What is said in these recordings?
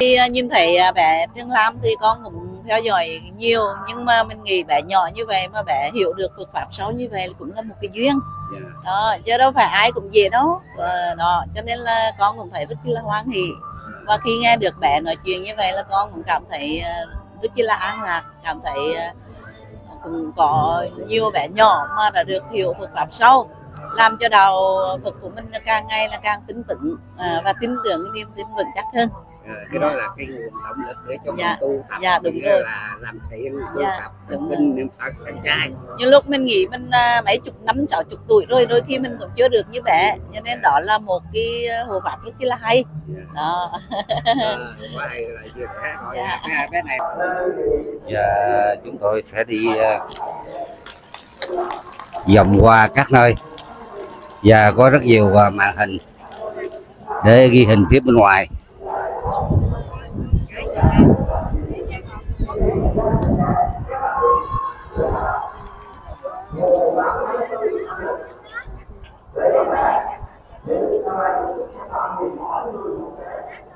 Khi à, nhìn thấy à, bé Trương Lam thì con cũng theo dõi nhiều nhưng mà mình nghĩ bé nhỏ như vậy mà bé hiểu được Phật pháp sâu như vậy cũng là một cái duyên. Dạ. đó chứ đâu phải ai cũng dễ đâu. Ờ, đó cho nên là con cũng thấy rất là hoan hỉ và khi nghe được bé nói chuyện như vậy là con cũng cảm thấy à, rất là an lạc cảm thấy cũng có nhiều bé nhỏ mà đã được hiểu Phật pháp sâu làm cho đạo Phật của mình càng ngày là càng tin tưởng và tin tưởng cái niềm tin vững chắc hơn Ờ, cái đó là cái nguồn động lực để cho Dạ. tu tập Dạ, đúng rồi. là làm thiện tu Dạ, tập đúng tin niệm phật ăn chay như lúc mình nghĩ mình à, mấy chục năm sáu chục tuổi rồi đôi khi mình cũng chưa được như bé cho nên đó là một cái hộ pháp rất là hay. Dạ. đó. Ờ, quá hay là chia sẻ rồi. Dạ. cái bé này? Và chúng tôi sẽ đi ờ, vòng qua các nơi. Và có rất nhiều màn hình để ghi hình phía bên ngoài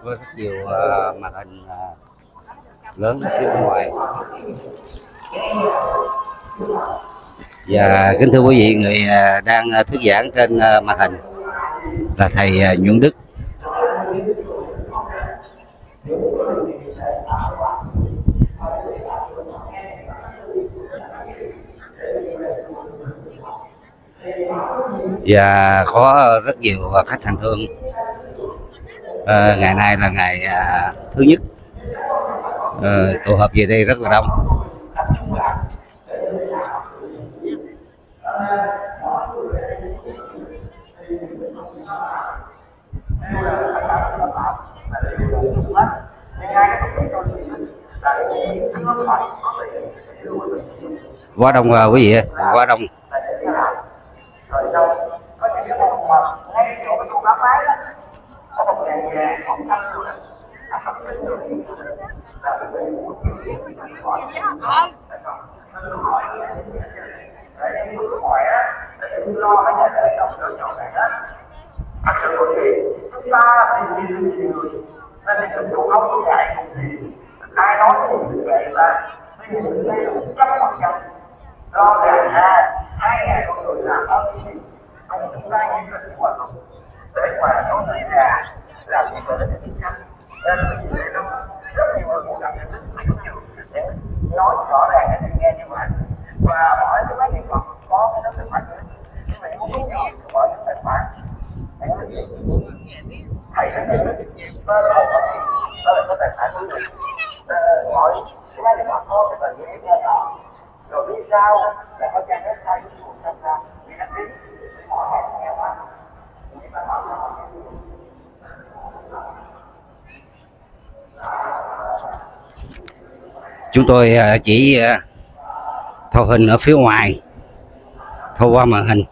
với rất nhiều uh, à, màn hình uh, lớn phía bên ngoài. Và kính thưa quý vị người uh, đang thuyết giảng trên màn hình là thầy à, Nhuận Đức. Dạ, và có rất nhiều à, khách hành hương à, ờ, ngày nay là ngày à, thứ nhất. À, tụ họp về đây rất là đông. Quá đông à, quý vị quá đông. Chúng ta thì nhiều người nên thì chúng cũng không có dạy cùng gì ai nói như vậy là bây giờ đây là một trăm phần trăm lo rằng à hai ngày con người làm ơn gì không chúng ta nghĩ là của mình để mà có thể là làm gì để được chính xác nên là như vậy nó rất nhiều người cũng gặp những cái để nói rõ ràng để mình nghe như vậy và mỗi cái máy điện thoại có cái đó thực mạnh như vậy muốn biết gì mở cái tài khoản thầy nó gì thầy nó đó là đó là cái tài khoản của mình Ờ, mọi cái máy điện thoại có cái tờ đó rồi biết sao là có trang website của chúng ta ra đi đăng ký để mọi người nghe qua Thì ta là mọi chúng tôi à, chỉ à, thâu hình ở phía ngoài. Thâu qua màn hình.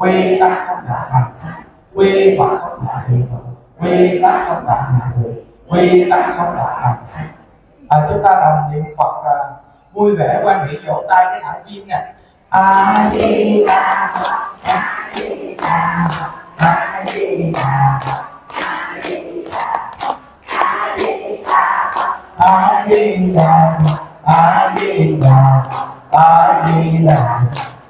Quy tắc không đả bằng sắc quy phật không đả hiện vật quy tắc không đả ngại được quy tắc không đả bằng sắc à, chúng ta đồng niệm phật à, vui vẻ quan hệ vỗ tay cái thả chim nè a di đà phật a di đà phật a di đà phật a di đà phật a di đà phật a di đà phật a di đà phật a di đà phật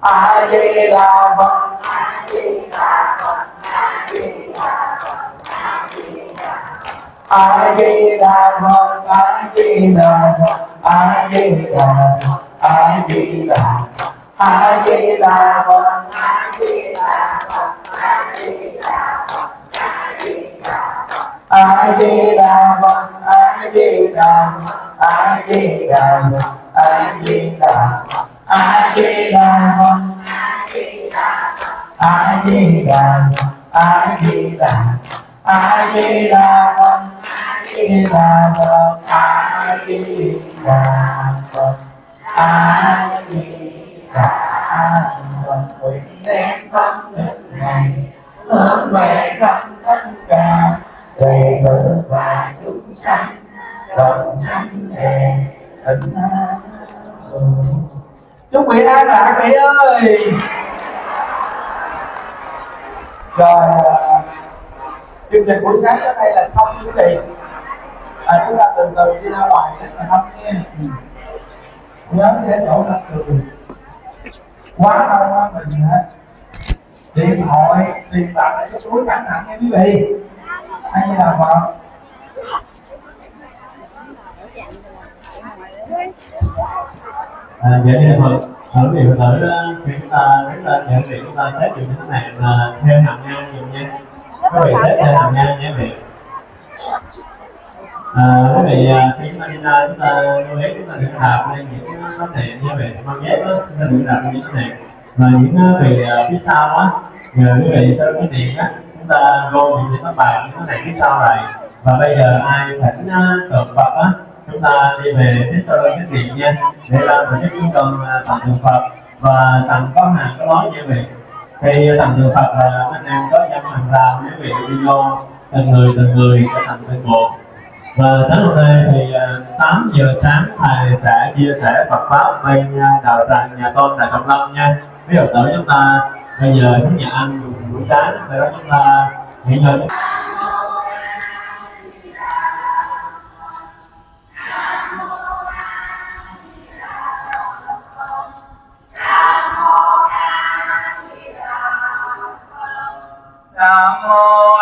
a di đà phật a di đà phật a di đà phật a di đà phật a di đà phật a di đà phật a di đà phật a di đà phật a di đà phật a di đà phật a di đà phật a di đà phật a di đà phật a di đà phật a di đà phật a di đà phật a di đà phật a di đà phật a di đà a di đà phật a di đà phật a di đà phật a di đà phật nguyện đem tâm lực này hướng về khắp tất cả đệ tử và chúng sanh đồng sanh đề tịnh an tường chúc vị an lạc vị ơi. Rồi à, chương trình buổi sáng tới đây là xong quý vị. À, chúng ta từ từ đi ra ngoài để mà thăm nghe nhớ sẽ sổ thật thường quá đau quá mình hả điện thoại tiền bạc để cái túi cẩn thận nha quý vị. Hay là vợ À, vậy thì Phật ở vị Phật tử ờ, đó, khi chúng ta đứng lên nhận vị chúng ta xếp được như thế này là theo hàng ngang dùng nha. Các vị xếp theo hàng ngang nhé vị à, quý vị à, khi chúng ta đi ra chúng ta lưu ý chúng ta đừng đạp lên những vấn đề như vậy mang dép đó chúng ta đừng đạp lên những cái này và những à, vị à, phía sau á nhờ quý vị sau cái điện á chúng ta gom những cái bài những cái này phía sau lại và bây giờ ai thỉnh tượng Phật á chúng ta đi về phía sau cái điện nha. Để làm tổ chức chúng con à, tặng tượng Phật và tặng có hàng có lối như vậy khi tặng tượng Phật là anh em có dâm hàng rào quý vị đi vô từng người từng người sẽ tặng từng một và sáng hôm nay thì à, 8 giờ sáng, thầy sẽ chia sẻ Phật pháp bên à, đạo tràng nhà con tại Cộng Lâm nha. Ví dụ tới chúng ta, bây giờ chúng nhà ăn dùng buổi sáng, sau đó chúng ta nghỉ ngơi. Namo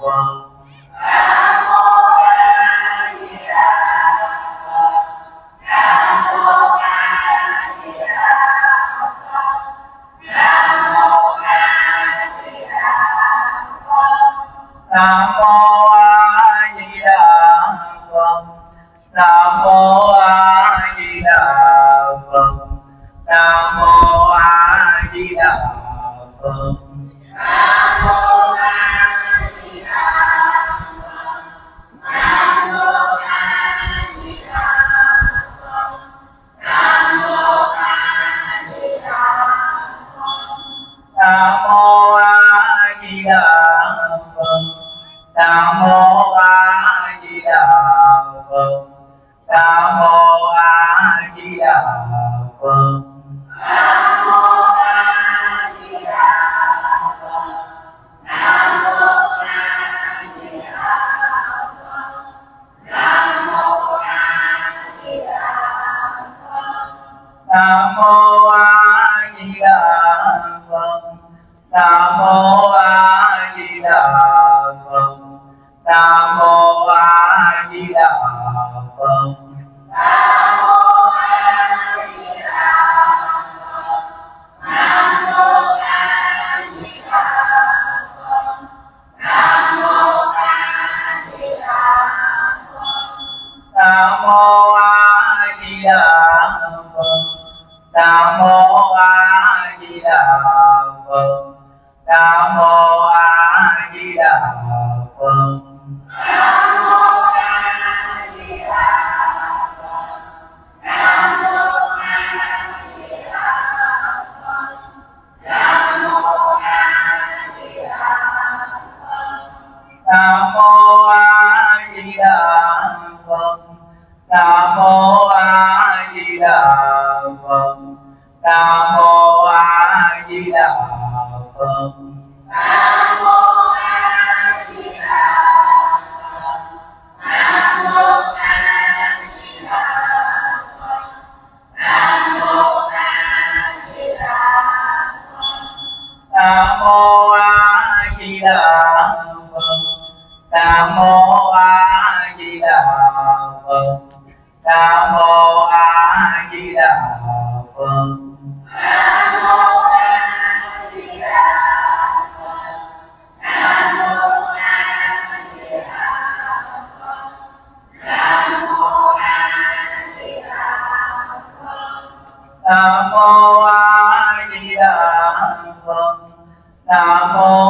光 Phật Nam mô 南无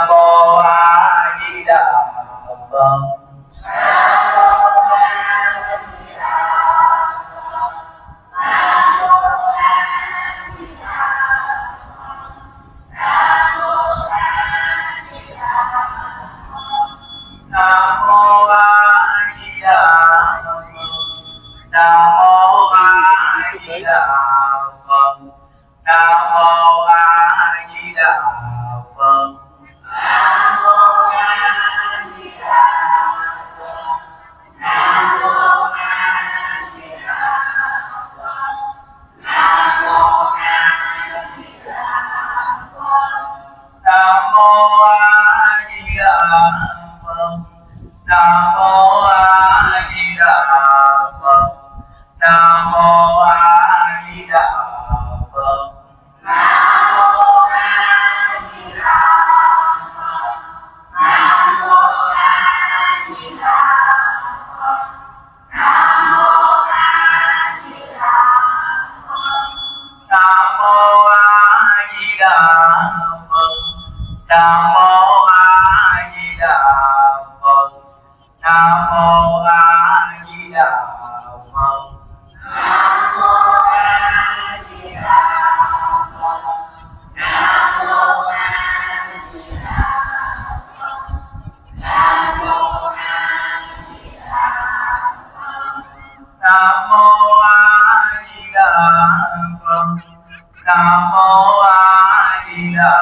mô a di đà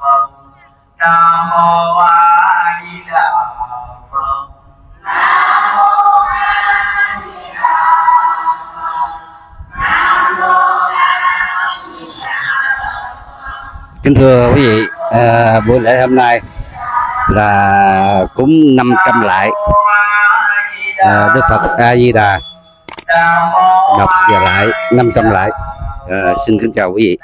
phật. Nam mô a di đà phật. Nam mô a di đà phật. Nam mô a di đà kính thưa quý vị à, buổi lễ hôm nay là cúng 500 lại. À, Đức Phật A Di Đà đọc và lại 500 lại à, xin kính chào quý vị.